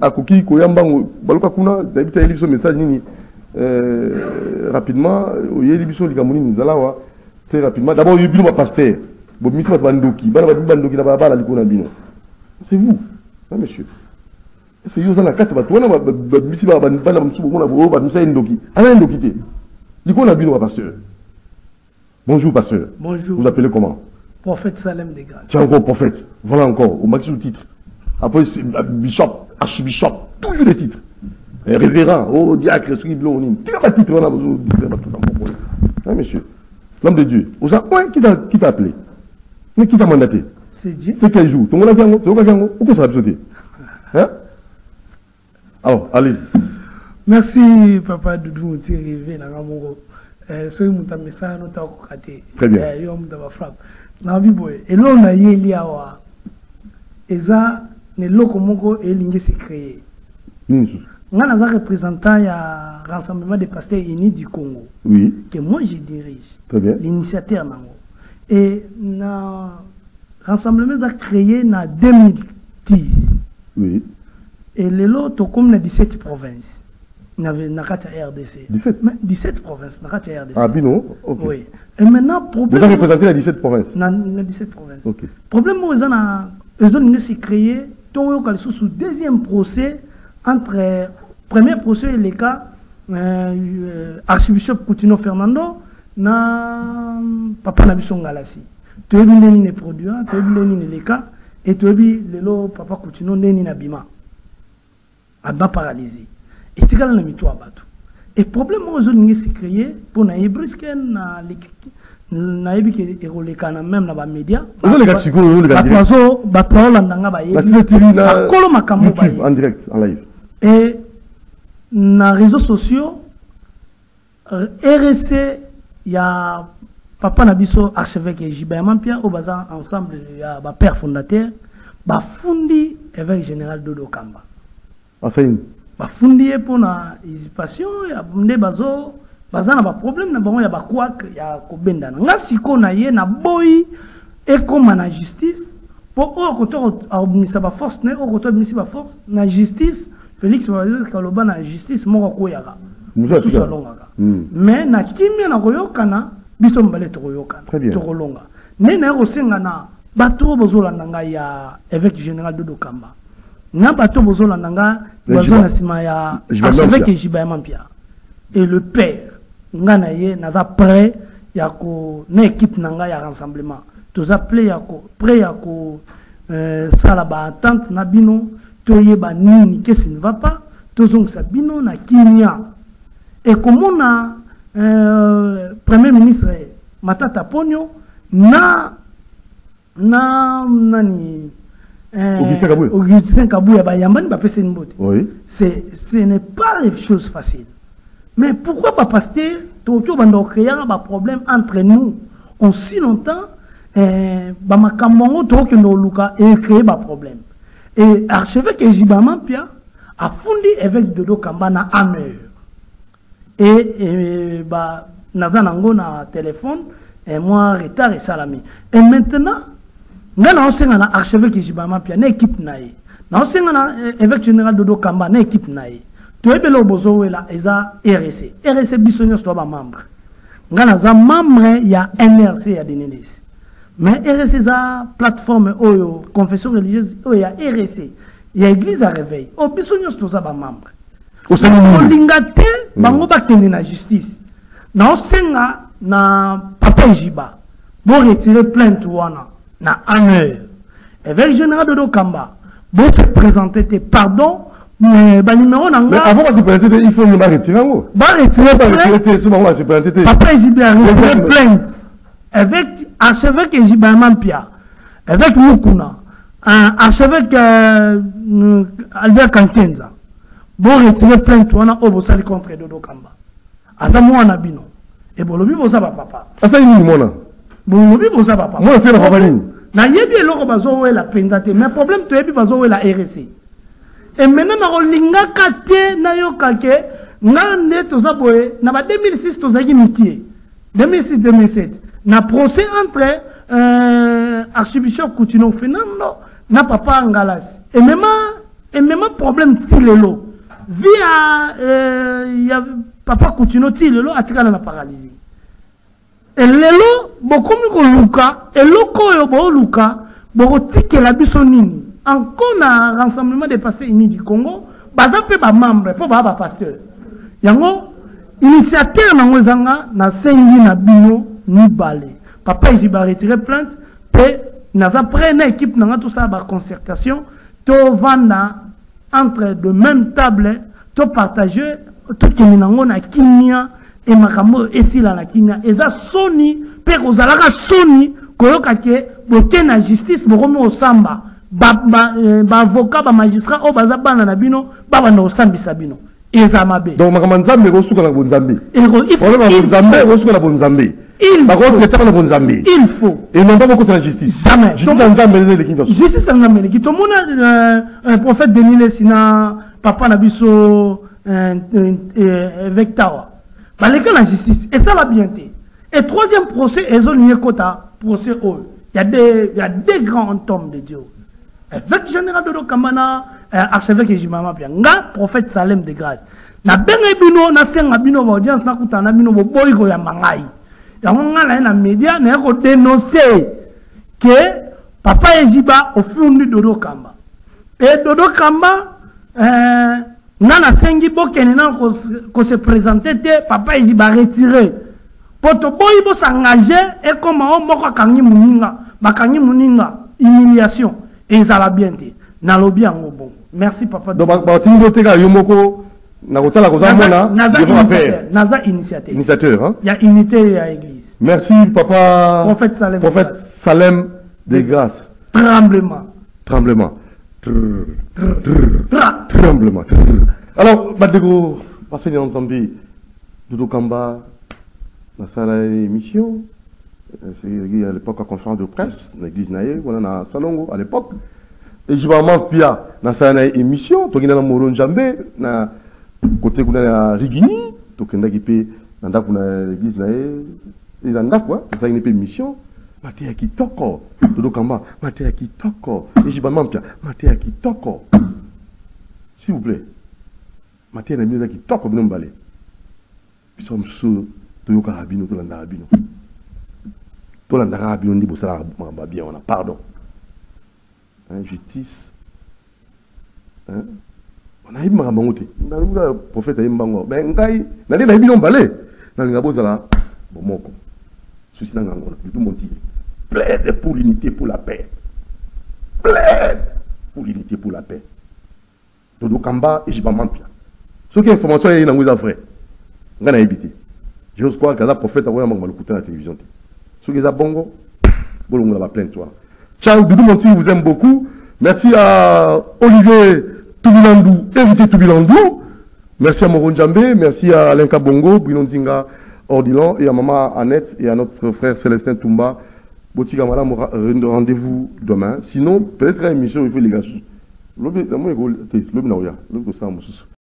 akoki koya mbango baluka kuna nayebi te biso message nini? Euh, rapidement oyeli biso likambo nini? Ezala awa très rapidement. D'abord oyebi bino bapaster bomisi bato bandoki. Bana babi bandoki na balabala likolo na bino. C'est vous. Hein, monsieur. C'est yo oza na kati bato. Wana bamisi bana bamosusu bomona oyo bamisa ye ndoki. Ye ndoki te. Likolo na bino bapasteur. Bonjour pasteur. Bonjour. vous appelez comment? Prophète Salem des Grâces. c'est encore prophète. Voilà encore. Au maximum titre après c'est bishop archibishop toujours les titres. Eh, révérend oh diacre nini tika batitre wana bozodisere bato na moko hein monsieur? L'homme de dieu. Oza ouais qui t'a qui t'a appelé. Mais qui t'a mandaté? C'est Dieu. c'est quel jour? Tomonaki yango toyokaki yango okosala biso te hein? Alors allez. Merci, Papa Doudou Mouti Rivé, na Ramongo. Euh, soki moto amesana no takoka te Très bien. Yo moto bafrappe nabi boye eloko nayeli awa eza na eloko moko elingi esi créé nini lisusu nga naza représentant ya rassemblement des pasteurs unis du congo oui. que moi je dirige. Très bien. L'initiateur nango. Et na rassemblement eza créé na 2010 oui. Et lelo tokomi na 17 province na na kati ya rdc 17 Mais 17 province na kati ya rdc ah bino ok. Oui. Et maintenant problème représenté la 17 provinces. Na, na 17 province Ok. problème oyo eza na ezolingi esi ntongo oyoka lisusu deuxième procès entre premier procès eleka euh, euh, archibishop coutinho fernando na papa na biso ngalasi toyebi nde nini eproduira toyebi nde nini eleka e toyebi lelo papa coutinho nde nini abima aba paralysie etikala na mito ya bato e problème oyo ezolingi esi créé mpo nayebi riske na nayebi ekolekana même na bamédia bato direct bazo bato baolanda nga na bayebi site tv na bakolo makambo et na réseaux sociaux rc ya papa na biso archevêque jiba ya mampia oyo baza ensemble ya bapère fondateur bafundi évêque général dodo kamba. Asaini bafundi ye mpona usurpation ya nde bazo baza na baproblème na bango ya bakwak ya kobendana. Nga sikoyo na ye naboyi ekóma na justice mpo oyo koto abimisa baforce na ye oyo koto abimisi baforce na justice félix kaloba na justice moko akoyaka. Mosusu alongaka. Mm. mais na kimia na koyokana biso mibale tokoyokana tokolonga. Nde naye kosenga na bato oyo bozolanda ngai ya évêque général dodo kamba na bato bozolanda nga baza na nsima ya archevêque Mampia. jiba ya mampia et le père nga na ye naza prêt ya ko na équipe na ngai ya rassemblement. Toza prêt ya ko prêt ya ko euh, sala baatente na bino toyeba nini kesi ne va pas? Tozongisa bino na kimia. Ekomona euh, premier ministre matata ponio na na nani Augustin Kabuya. augustin kabuya bayambani bapeseni mbote oui. Ce n'est pas les choses faciles. Mais pourquoi pas pasteur tokoki obanda okreaka baproblème entre nous? En si longtemps eh, bamakambo yango tokokende koluka ecreye baproblème et archevêque ejibama mpia afundi évêque dodo kamba na amer. Et, et ba, naza nango na téléphone et moi retard esalami et maintenant nga naosenga na archevêque ejibama mpia na équipe na ye. Naosenga na eh, évêque général dodo kamba na équipe na ye. Toyebeli oyo bozowela eza rc rc biso nyonso toa bamembre nga naza membre ya nrc ya denedes mais rc eza plateforme oyo confession religieuse oyo ya rc ya église ya réveil. Oyo biso nyonso toza bamembre kolinga te bango bakende na justice. Naosenga na papa ejiba boretire plainte wana na un heure évêque général dodo kamba bose présente te pardon mais banimero na mais nga avant base présenter te il faut nyemba retire yango baretire pas retirer plainte te so bango base présenter te papa ejiba a retiré plainte. Avec archevêque ejiba ya mampia. Évêque mukuna un archevêque euh, albert kankenza. Boretire plainte wana oyo bosali contre dodo kamba. Aza mwana bino e bolobi boza bapapa asali nini mwana bolobi boza bapapa mwana asali na papa nini nayebi eloko bazowela mpenza te mais problème toyebi bazowela rc e. Maintenant nakolingaka te nayoka ke nga nde toza boye na ba 2006 tozalaki mikie 2006 2007 na procès entre euh, archibishop coutinho fernando na papa ngalasi. Et même et même problème ti lelo. Via euh, ya papa coutinho ti lelo atikala na paralysie elelo bokomi koluka eloko oyo booluka bokotikela biso nini? Encore na rassemblement des pasteurs unis du congo baza mpe bamembre mpo baa bapasteur yango initiateur nango ezanga nasengi na bino mibale papa ezi baretire plainte mpe naza prêt na équipe nanga tosala baconcertation tovanda entre de même table topartage tokende nango na kimia e makambo oyo esila na kimia eza soni mpe kozalaka soni koyoka ke boke na justice bokomi kosamba baavocat bamagistrat oyo baza bana na bino babanda kosambisa bino. Eza mabe. Donc makambo ya nzambe ekosuka na bonzambe. Ya faut- ekosuka na bonzambe. Il bakotraitaka na bonzambe. Il faut. Et non pas bakota na justice. Jamais. ya nzambe eleki nyonso justice anga meleki tomona euh, prophète denis lesi na papa na biso euh, euh, euh, tawa baleka na justice esala bien te. Et troisième procès ezolingi ekota procès oyo ya des, ya deux grands hommes de dieu. Évêque général dodo kambana euh, archevêque ejimama pia nga prophète salem de grâce. Nabenge bino nasenga bino baaudience nakutana na bino boboyi koyamba ngai yango ngai na ye na média naye kodenonce ke papa ejiba ofundi dodo kamba. E dodo kamba euh, nga nasengi bokende na kos- kose présente te papa ejiba retire. Po toboyi bosengage ekóma o moko akangi moninga bakangi moninga humiliation. Ezala bien te. Nalobi yango bongo merci papa. Donc batindi boteka yo moko na kotala koza mwana naza initiateur. initiateur. Hein? ya unité ya église. Merci papa. Prophète Salem prophète. Salem de grâce tremblement. Tremblement tremblement. Alors bandeko baseni ya nzambe dodo kamba nasala émission Euh, c'est à l'époque ya conférence de presse na église na ye wana na salongo à l'époque. Ejibama pia nasala na émission tokenda na moro nzambe na kote kuna ya rigini. Tokendaki mpe na ndako na église na ye eza ndako tosalaki mpe émission mate ya kitoko. Dodo kamba mate ya kitoko. Ejibama mpia mate ya kitoko. S'il vous plaît. Mateya na bino eza kitoko bino mibale biso mosusu toyokaka bino tolandaka bino tolandaka bino ndi bosalaka makambo ya bien wana. Pardon. Justice. Nayebi makambo yango te. Naluka prophète ayembi bango me ngai nali nayebi bino mbale. Nalinga bozala bomoko. Susi na ngango na tout monti plaide pour l'unité pour la paix. Plaide pour l'unité pour la paix. Dodo kamba ejibama mpia soki information ayei nango eza vrai. Ngai nayebi te j'ose croire kaza prophète akoya makambo lokuta na télévision. Te soki eza bongo bolongola baplainte wana ciao dudu monti vous aime beaucoup. Merci à olivier tubilandou héritier tubilandou merci à moro njambe merci à alain kabongo bruno nzinga ordilan et à maman annette et à notre frère célestin tumba botika malamu ra- rendez-vous demain. Sinon peut-être émission il faut les gars